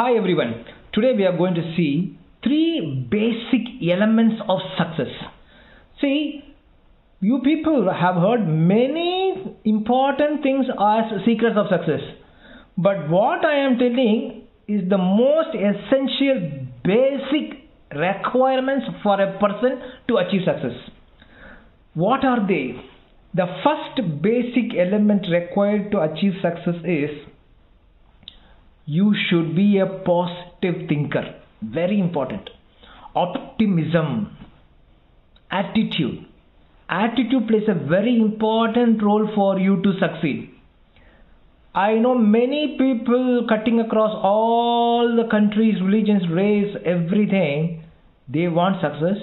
Hi everyone. Today we are going to see three basic elements of success. See, you people have heard many important things as secrets of success. But what I am telling is the most essential basic requirements for a person to achieve success. What are they? The first basic element required to achieve success is you should be a positive thinker. Very important. Optimism. Attitude. Attitude plays a very important role for you to succeed. I know many people cutting across all the countries, religions, race, everything. They want success.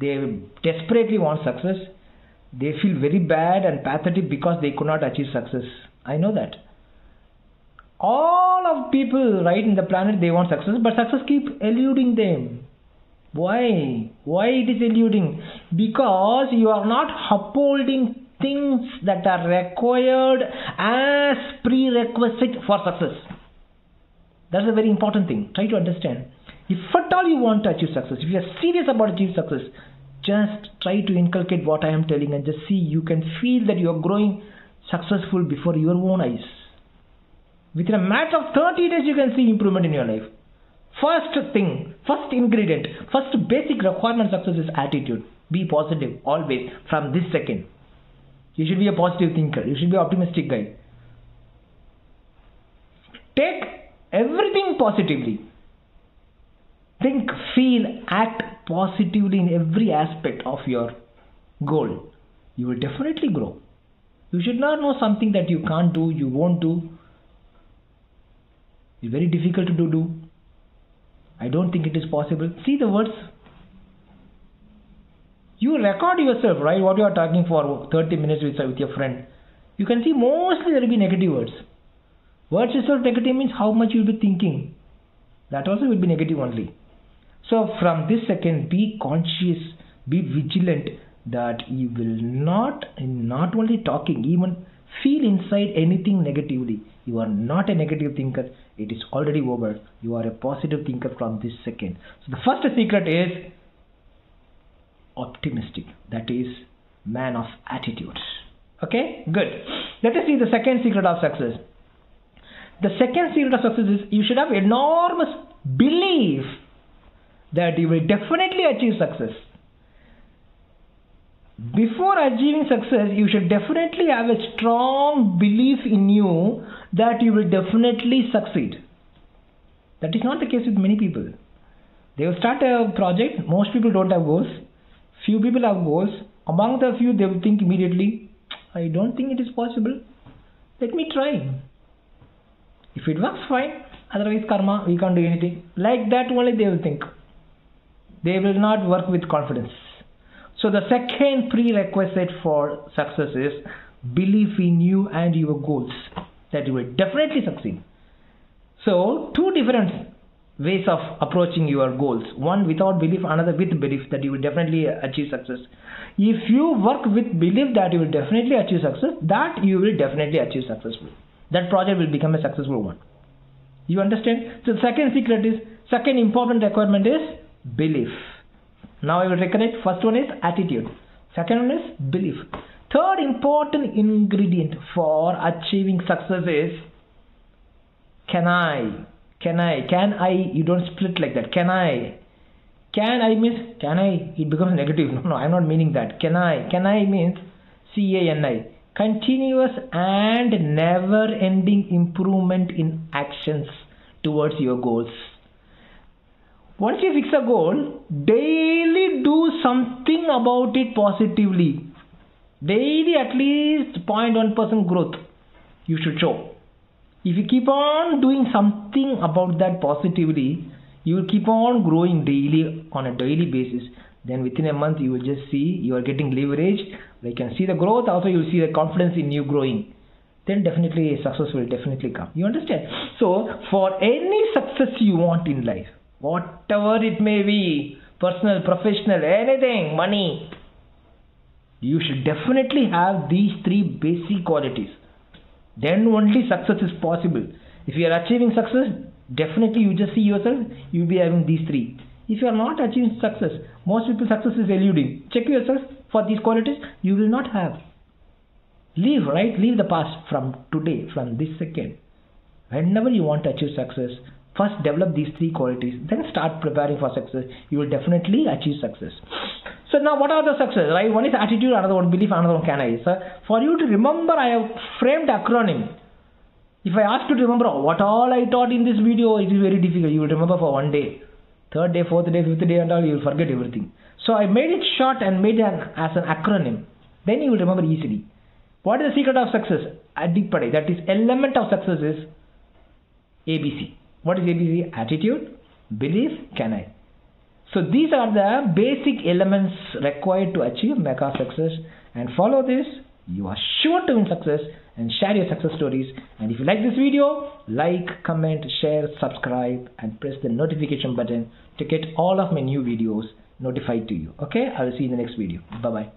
They desperately want success. They feel very bad and pathetic because they could not achieve success. I know that. All of people right in the planet they want success, but success keep eluding them. Why? Why it is eluding? Because you are not upholding things that are required as prerequisite for success. That's a very important thing. Try to understand. If at all you want to achieve success, if you are serious about achieving success, just try to inculcate what I am telling and just see you can feel that you are growing successful before your own eyes. Within a matter of 30 days, you can see improvement in your life. First thing, first ingredient, first basic requirement success is attitude. Be positive always from this second. You should be a positive thinker. You should be optimistic guy. Take everything positively. Think, feel, act positively in every aspect of your goal. You will definitely grow. You should not know something that you can't do, you won't do. It's very difficult to do. I don't think it is possible. See the words. You record yourself, right? What you are talking for 30 minutes with, with your friend. You can see mostly there will be negative words. Words itself negative means how much you will be thinking. That also will be negative only. So from this second, be conscious, be vigilant that you will not, not only talking, even feel inside anything negatively. You are not a negative thinker. It is already over. You are a positive thinker from this second. So the first secret is optimistic. That is man of attitude. Okay, good. Let us see the second secret of success. The second secret of success is you should have enormous belief that you will definitely achieve success. Before achieving success, you should definitely have a strong belief in you that you will definitely succeed. That is not the case with many people. They will start a project, most people don't have goals. Few people have goals. Among the few, they will think immediately, I don't think it is possible. Let me try. If it works, fine. Otherwise, karma, we can't do anything. Like that only they will think. They will not work with confidence. So the second prerequisite for success is belief in you and your goals that you will definitely succeed. So two different ways of approaching your goals. One without belief, another with belief that you will definitely achieve success. If you work with belief that you will definitely achieve success, that you will definitely achieve successful. That project will become a successful one. You understand? So the second secret is second important requirement is belief. Now I will recollect. First one is attitude. Second one is belief. Third important ingredient for achieving success is can I? Can I? Can I? You don't split like that. Can I? Can I means can I? It becomes negative. No, no, I'm not meaning that. Can I? Can I means C A N I. Continuous and never ending improvement in actions towards your goals once you fix a goal, daily do something about it positively. Daily at least 0.1% growth you should show. If you keep on doing something about that positively, you will keep on growing daily on a daily basis. Then within a month you will just see you are getting leverage. You can see the growth, also you will see the confidence in you growing. Then definitely success will definitely come. You understand? So for any success you want in life, whatever it may be personal, professional, anything, money. You should definitely have these three basic qualities. Then only success is possible. If you are achieving success, definitely you just see yourself, you'll be having these three. If you are not achieving success, most people success is eluding. Check yourself for these qualities, you will not have. Leave, right? Leave the past from today, from this second. Whenever you want to achieve success, first develop these three qualities, then start preparing for success. You will definitely achieve success. So now what are the success, right? One is attitude, another one belief, another one can I. So for you to remember, I have framed acronym. If I ask you to remember what all I taught in this video, it is very difficult. You will remember for one day. Third day, fourth day, fifth day and all, you will forget everything. So I made it short and made it as an acronym. Then you will remember easily. What is the secret of success? Adipade. That is element of success is ABC. What is ABC? Attitude, belief, can I. So these are the basic elements required to achieve mega success. And follow this you are sure to win success and share your success stories. And if you like this video like comment share subscribe and press the notification button to get all of my new videos notified to you. Okay? I will see you in the next video. Bye bye